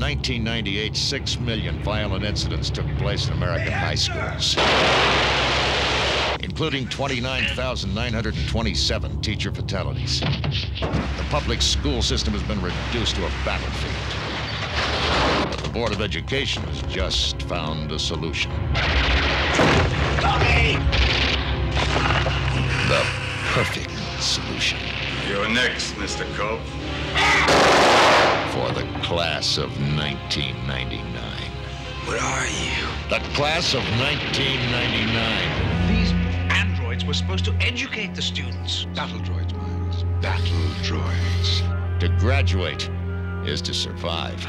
1998, six million violent incidents took place in American high schools, including 29,927 teacher fatalities. The public school system has been reduced to a battlefield. But the Board of Education has just found a solution. The perfect solution You're next, Mr. Cope. Class of 1999. What are you? The class of 1999. These androids were supposed to educate the students. Battle droids, Miles. Battle droids. To graduate is to survive.